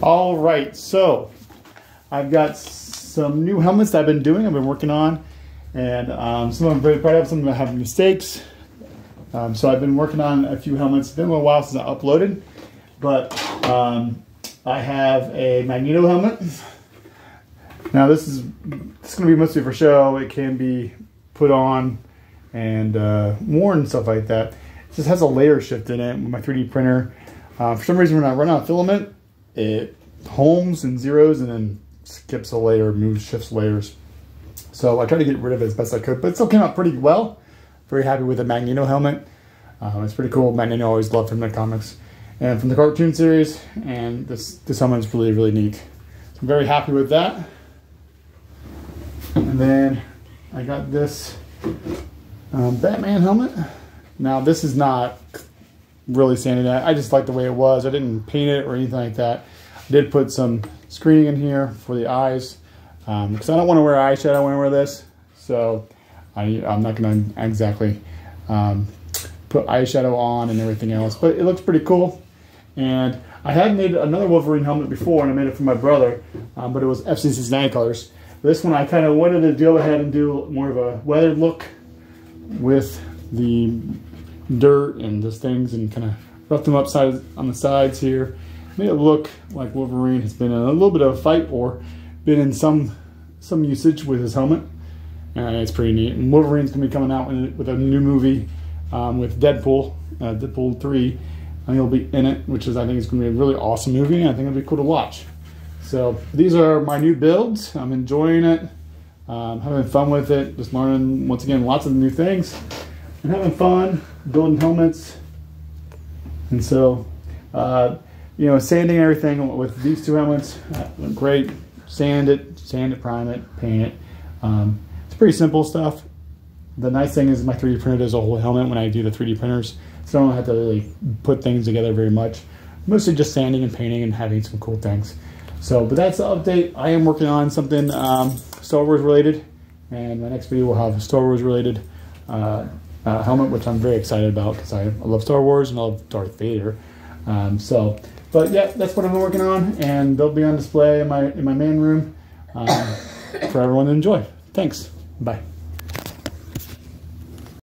All right, so I've got some new helmets that I've been doing, I've been working on, and um, some of them very proud of, some of them have mistakes. Um, so I've been working on a few helmets. It's been a little while since I uploaded, but um, I have a Magneto helmet. Now this is this is going to be mostly for show. It can be put on and uh, worn and stuff like that. It just has a layer shift in it with my 3D printer. Uh, for some reason, when I run out of filament, it homes and zeros and then skips a layer, moves, shifts layers. So I tried to get rid of it as best I could, but it still came out pretty well. Very happy with the Magneto helmet. Um, it's pretty cool. Magneto always loved from the comics and from the cartoon series, and this this helmet is really really neat. So I'm very happy with that. And then I got this um, Batman helmet. Now this is not really sanded. That. I just like the way it was. I didn't paint it or anything like that. I did put some screening in here for the eyes because um, I don't want to wear eyeshadow when I wear this. So I, am not going to exactly um, put eyeshadow on and everything else. But it looks pretty cool. And I had made another Wolverine helmet before and I made it for my brother. Um, but it was FC Cincinnati colors. This one I kind of wanted to go ahead and do more of a weathered look with the dirt and those things and kind of rough them upside on the sides here. Made it look like Wolverine has been in a little bit of a fight or been in some some usage with his helmet. And it's pretty neat. And Wolverine's gonna be coming out with a new movie um, with Deadpool, uh, Deadpool 3. And he'll be in it, which is I think is gonna be a really awesome movie. I think it'll be cool to watch. So these are my new builds. I'm enjoying it. Um, having fun with it, just learning once again lots of new things and having fun building helmets. And so, uh, you know, sanding everything with these two helmets uh, went great. Sand it, sand it, prime it, paint it. Um, it's pretty simple stuff. The nice thing is my 3D printer does a whole helmet when I do the 3D printers, so I don't have to really put things together very much. Mostly just sanding and painting and having some cool things. So, but that's the update. I am working on something um, Star Wars related, and my next video will have Star Wars related uh, uh, helmet, which I'm very excited about because I, I, love Star Wars and I love Darth Vader. Um, so, but yeah, that's what I'm working on, and they'll be on display in my in my main room um, for everyone to enjoy. Thanks. Bye.